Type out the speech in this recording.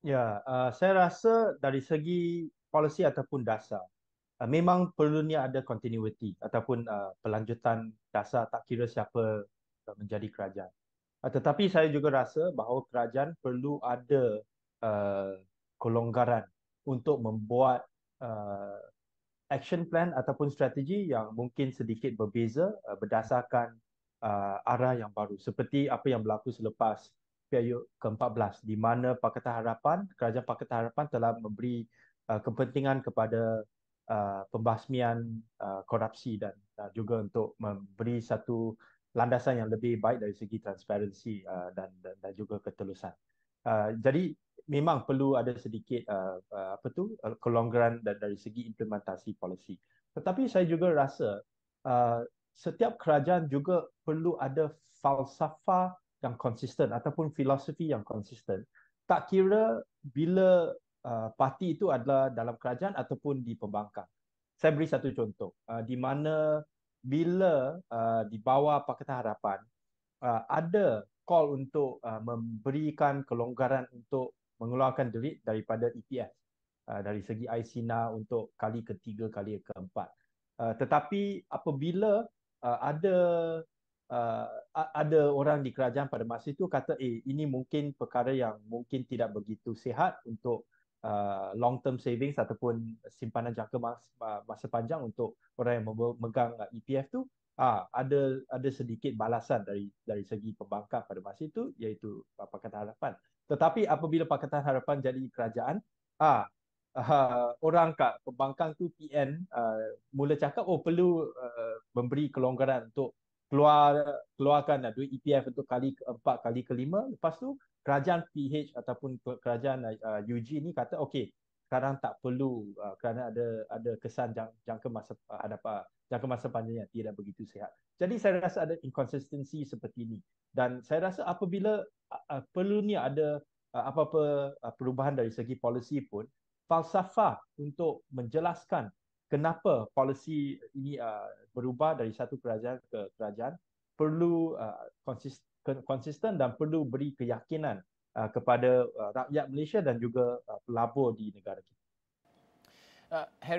Ya, uh, saya rasa dari segi polisi ataupun dasar, uh, memang perlunya ada continuity ataupun uh, pelanjutan dasar tak kira siapa uh, menjadi kerajaan. Uh, tetapi saya juga rasa bahawa kerajaan perlu ada uh, kelonggaran untuk membuat uh, action plan ataupun strategi yang mungkin sedikit berbeza uh, berdasarkan uh, arah yang baru. Seperti apa yang berlaku selepas PIU ke-14 di mana Pakatan Harapan, Kerajaan Pakatan Harapan telah memberi uh, kepentingan kepada uh, pembasmian uh, korupsi dan uh, juga untuk memberi satu landasan yang lebih baik dari segi transparansi uh, dan, dan dan juga ketelusan. Uh, jadi memang perlu ada sedikit uh, uh, apa tu uh, kelonggaran dari segi implementasi polisi. Tetapi saya juga rasa uh, setiap kerajaan juga perlu ada falsafah yang konsisten ataupun filosofi yang konsisten tak kira bila uh, parti itu adalah dalam kerajaan ataupun di pembangkang. Saya beri satu contoh uh, di mana bila uh, di bawah Pakatan Harapan uh, ada call untuk uh, memberikan kelonggaran untuk mengeluarkan duit daripada EPS uh, dari segi ICNA untuk kali ketiga kali keempat. Uh, tetapi apabila uh, ada uh, ada orang di kerajaan pada masa itu kata eh ini mungkin perkara yang mungkin tidak begitu sihat untuk uh, long term savings ataupun simpanan jangka masa, masa panjang untuk orang yang memegang EPF tu. Ah ada ada sedikit balasan dari dari segi pembangkang pada masa itu iaitu Pakatan Harapan. Tetapi apabila Pakatan Harapan jadi kerajaan ah uh, orang kat pembangkang tu PN uh, mula cakap oh perlu uh, memberi kelonggaran untuk keluar keluarkan uh, duit EPF untuk kali keempat kali kelima lepas tu kerajaan PH ataupun kerajaan uh, UG ni kata okey sekarang tak perlu uh, kerana ada ada kesan jang, jangka masa uh, hadapan jangka masa panjangnya tidak begitu sihat. Jadi saya rasa ada inkonsistensi seperti ini dan saya rasa apabila uh, uh, perlunya ada uh, apa-apa uh, perubahan dari segi polisi pun falsafah untuk menjelaskan kenapa polisi ini uh, berubah dari satu kerajaan ke kerajaan perlu uh, konsisten, konsisten dan perlu beri keyakinan uh, kepada uh, rakyat Malaysia dan juga uh, pelabur di negara kita. Uh, Harry